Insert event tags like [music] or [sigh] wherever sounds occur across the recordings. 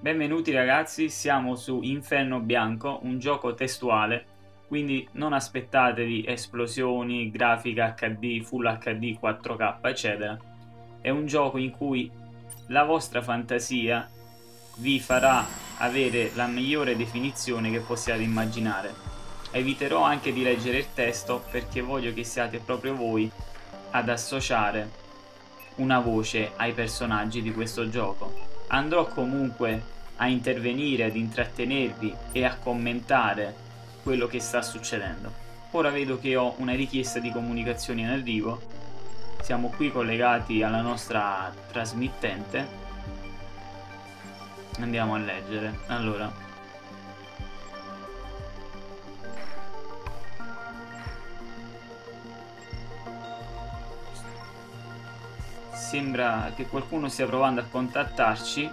Benvenuti ragazzi, siamo su Inferno Bianco, un gioco testuale, quindi non aspettatevi esplosioni, grafica HD, Full HD, 4K, eccetera. È un gioco in cui la vostra fantasia vi farà avere la migliore definizione che possiate immaginare. Eviterò anche di leggere il testo perché voglio che siate proprio voi ad associare una voce ai personaggi di questo gioco andrò comunque a intervenire, ad intrattenervi e a commentare quello che sta succedendo. Ora vedo che ho una richiesta di comunicazione in arrivo, siamo qui collegati alla nostra trasmittente, andiamo a leggere. Allora, sembra che qualcuno stia provando a contattarci,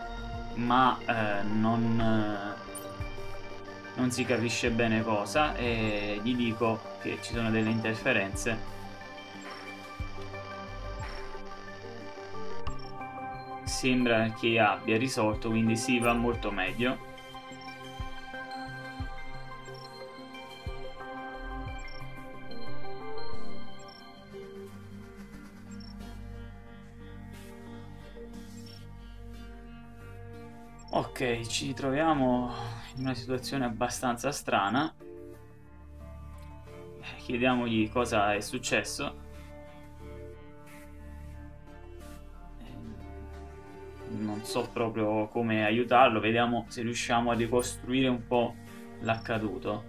ma eh, non, eh, non si capisce bene cosa e gli dico che ci sono delle interferenze. Sembra che abbia risolto, quindi si va molto meglio. Ok, ci troviamo in una situazione abbastanza strana. Chiediamogli cosa è successo. Non so proprio come aiutarlo, vediamo se riusciamo a ricostruire un po' l'accaduto.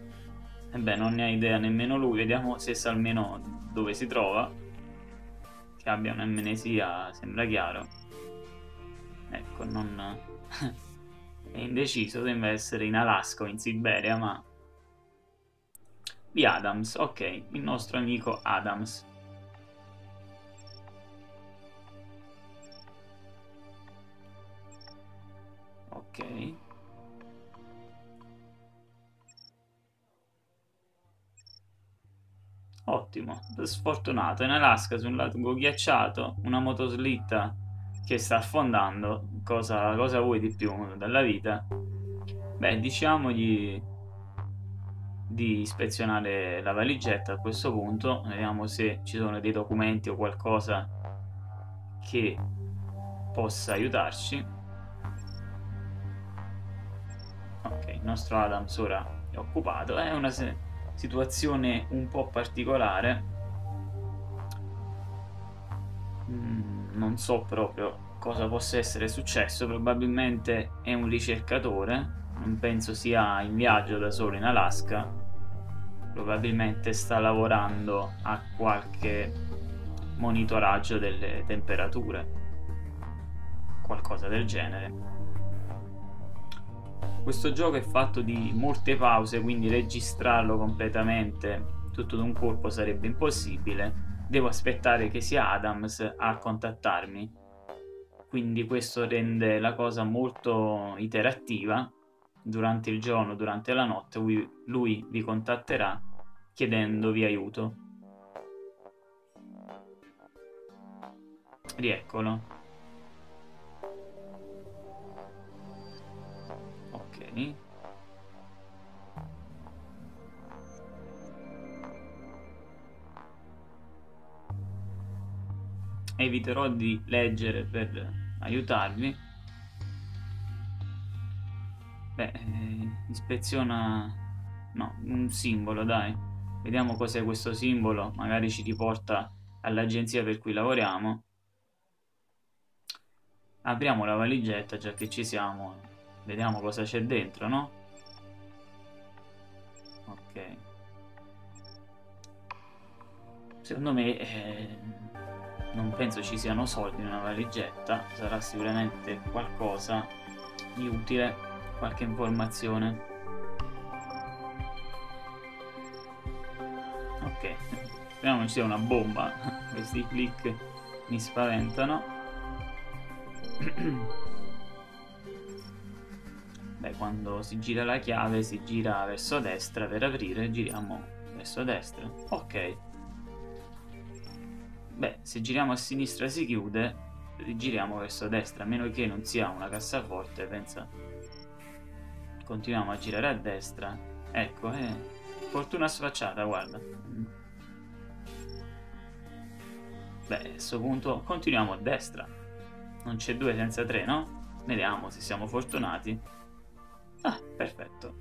E beh, non ne ha idea nemmeno lui, vediamo se sa almeno dove si trova. Che abbia un'amnesia sembra chiaro. Ecco, non... [laughs] È indeciso, sembra essere in Alaska o in Siberia, ma... Di Adams, ok, il nostro amico Adams. Ottimo, sfortunato, in Alaska su un lago ghiacciato, una motoslitta che sta affondando, cosa, cosa vuoi di più dalla vita? Beh, diciamogli di ispezionare la valigetta a questo punto, vediamo se ci sono dei documenti o qualcosa che possa aiutarci. Ok, il nostro Adams ora è occupato, è una situazione un po' particolare. Mm non so proprio cosa possa essere successo, probabilmente è un ricercatore, non penso sia in viaggio da solo in Alaska, probabilmente sta lavorando a qualche monitoraggio delle temperature, qualcosa del genere. Questo gioco è fatto di molte pause, quindi registrarlo completamente tutto d'un colpo sarebbe impossibile devo aspettare che sia Adams a contattarmi. Quindi questo rende la cosa molto interattiva. Durante il giorno, durante la notte, lui, lui vi contatterà chiedendovi aiuto. Rieccolo. Ok. eviterò di leggere per aiutarvi. Beh eh, ispeziona no un simbolo dai. Vediamo cos'è questo simbolo magari ci riporta all'agenzia per cui lavoriamo. Apriamo la valigetta già che ci siamo vediamo cosa c'è dentro no? Ok. Secondo me eh, non penso ci siano soldi una valigetta, sarà sicuramente qualcosa di utile, qualche informazione. Ok, speriamo non ci sia una bomba, [laughs] questi click mi spaventano. [clears throat] Quando si gira la chiave si gira verso destra per aprire, giriamo verso destra. Ok. Beh, se giriamo a sinistra si chiude, rigiriamo verso destra, a meno che non sia una cassaforte, pensa. Continuiamo a girare a destra. Ecco, eh. Fortuna sfacciata, guarda. Beh, a questo punto continuiamo a destra. Non c'è due senza tre, no? Vediamo se siamo fortunati. Ah, perfetto.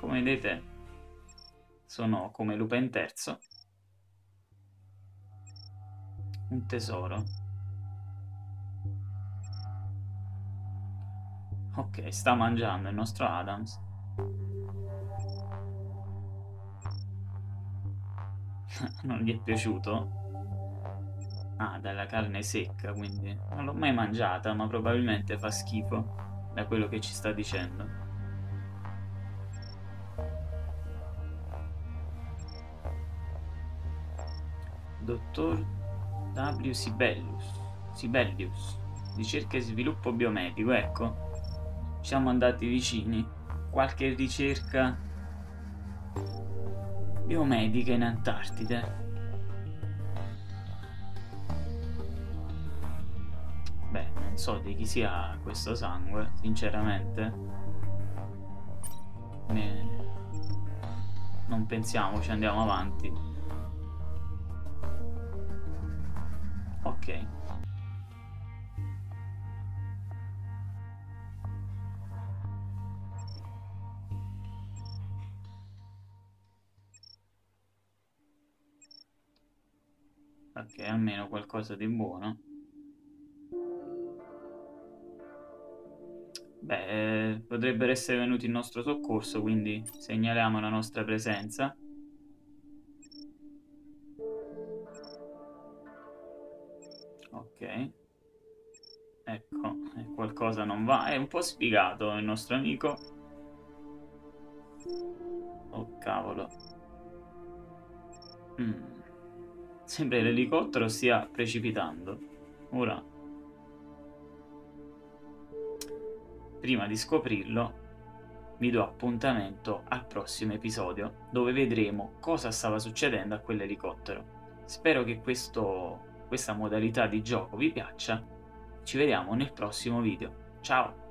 Come vedete, sono come Lupin terzo. Un tesoro. Ok, sta mangiando il nostro Adams. [laughs] non gli è piaciuto? Ah, dalla carne secca, quindi non l'ho mai mangiata, ma probabilmente fa schifo da quello che ci sta dicendo. Dottor W. Sibelius, Sibelius, ricerca e sviluppo biomedico, ecco. Siamo andati vicini. Qualche ricerca biomedica in Antartide. So di chi sia questo sangue, sinceramente. Ne... Non pensiamoci, andiamo avanti. Ok. Ok, almeno qualcosa di buono. Beh, eh, potrebbero essere venuti in nostro soccorso, quindi segnaliamo la nostra presenza. Ok. Ecco, qualcosa non va. È un po' sfigato il nostro amico. Oh, cavolo. Mm. Sembra l'elicottero stia precipitando. Ora, prima di scoprirlo, vi do appuntamento al prossimo episodio dove vedremo cosa stava succedendo a quell'elicottero. Spero che questo, questa modalità di gioco vi piaccia. Ci vediamo nel prossimo video. Ciao!